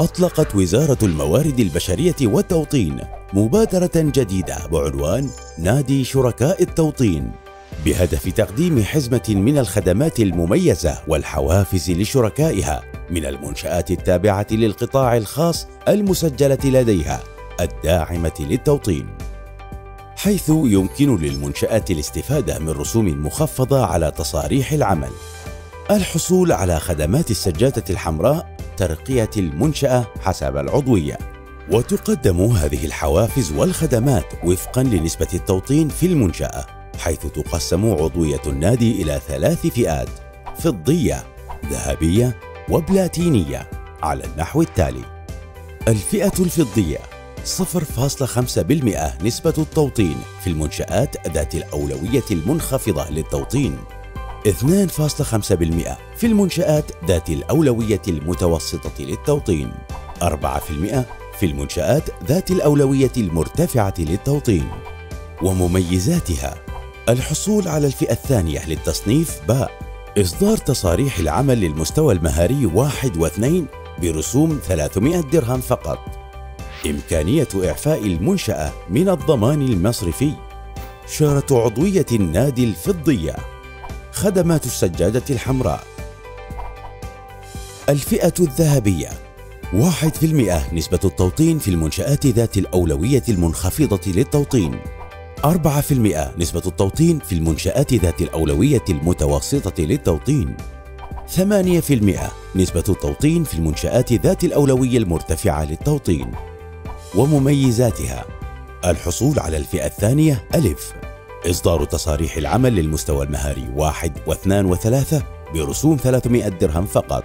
أطلقت وزارة الموارد البشرية والتوطين مبادرة جديدة بعنوان نادي شركاء التوطين بهدف تقديم حزمة من الخدمات المميزة والحوافز لشركائها من المنشآت التابعة للقطاع الخاص المسجلة لديها الداعمة للتوطين. حيث يمكن للمنشآت الاستفادة من رسوم مخفضة على تصاريح العمل. الحصول على خدمات السجادة الحمراء ترقية المنشأة حسب العضوية. وتقدم هذه الحوافز والخدمات وفقا لنسبة التوطين في المنشأة حيث تقسم عضوية النادي إلى ثلاث فئات فضية ذهبية وبلاتينية على النحو التالي. الفئة الفضية 0.5% نسبة التوطين في المنشآت ذات الأولوية المنخفضة للتوطين. 2.5% في المنشآت ذات الأولوية المتوسطة للتوطين. 4% في المنشآت ذات الأولوية المرتفعة للتوطين. ومميزاتها الحصول على الفئة الثانية للتصنيف باء. إصدار تصاريح العمل للمستوى المهاري واحد واثنين برسوم 300 درهم فقط. إمكانية إعفاء المنشأة من الضمان المصرفي. شارة عضوية النادي الفضية. خدمات السجادة الحمراء. الفئة الذهبية. واحد في المئة نسبة التوطين في المنشآت ذات الأولوية المنخفضة للتوطين. أربعة في المئة نسبة التوطين في المنشآت ذات الأولوية المتوسطة للتوطين. ثمانية في المئة نسبة التوطين في المنشآت ذات الأولوية المرتفعة للتوطين. ومميزاتها. الحصول على الفئة الثانية ألف. إصدار تصاريح العمل للمستوى المهاري واحد واثنان وثلاثة برسوم 300 درهم فقط.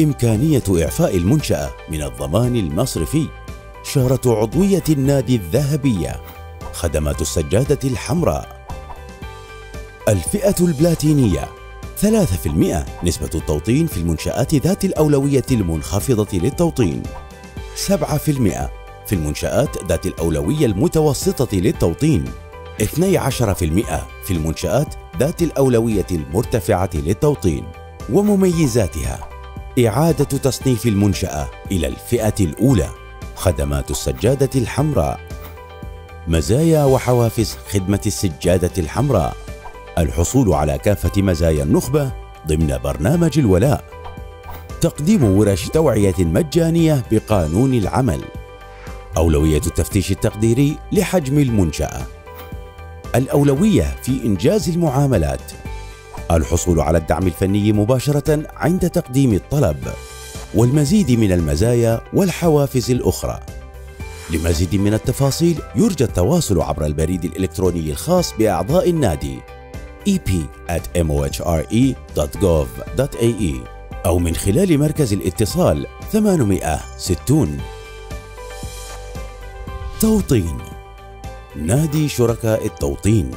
إمكانية إعفاء المنشأة من الضمان المصرفي. شارة عضوية النادي الذهبية. خدمات السجادة الحمراء. الفئة البلاتينية. 3% نسبة التوطين في المنشآت ذات الأولوية المنخفضة للتوطين. 7% في المنشآت ذات الأولوية المتوسطة للتوطين. 12% في المنشآت ذات الأولوية المرتفعة للتوطين ومميزاتها. إعادة تصنيف المنشأة إلى الفئة الأولى خدمات السجادة الحمراء مزايا وحوافز خدمة السجادة الحمراء الحصول على كافة مزايا النخبة ضمن برنامج الولاء. تقديم ورش توعية مجانية بقانون العمل. أولوية التفتيش التقديري لحجم المنشأة. الأولوية في إنجاز المعاملات. الحصول على الدعم الفني مباشرة عند تقديم الطلب والمزيد من المزايا والحوافز الأخرى. لمزيد من التفاصيل يرجى التواصل عبر البريد الإلكتروني الخاص بأعضاء النادي ep at mohre.gov.ae أو من خلال مركز الاتصال 860 توطين. نادي شركاء التوطين.